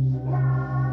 Yeah.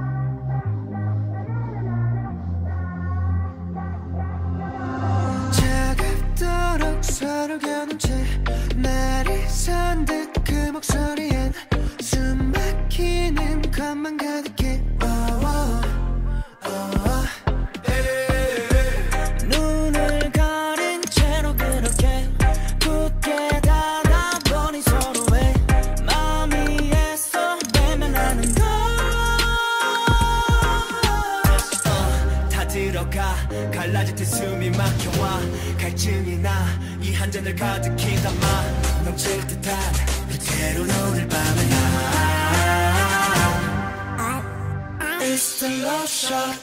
다 들어가 갈라질 때 숨이 막혀와. 갈증이 나. 이 한 잔을 가득히 담아. 넘칠 듯한 그대로 오늘 밤을 나. It's the love shot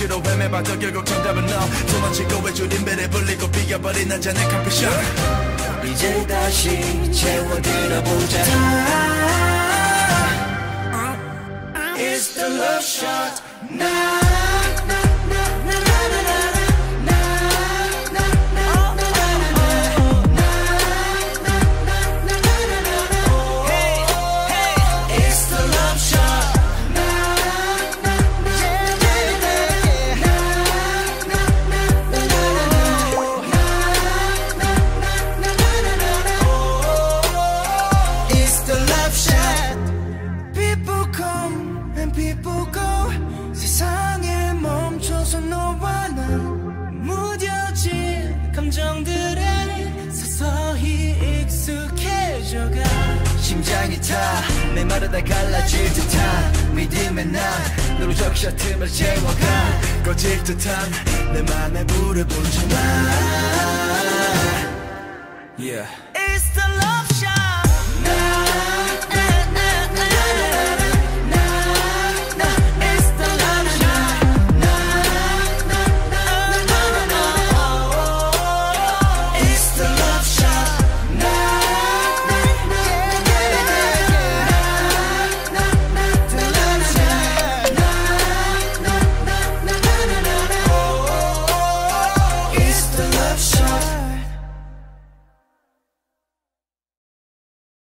억지로 헤매봐도 결국 정답은 너. 도망치고 외줄인 배를 불리고 한 잔의 커피숍 이제 다시 채워들어보자. It's the love shot 감정들에 서서히 익숙해져가. 심장이 타 메마르다 갈라질 듯한 믿음의 난 너로 적셔 틈을 채워가 꺼질 듯한 내 맘에 불을 붙여놔 Yeah It's the love shot.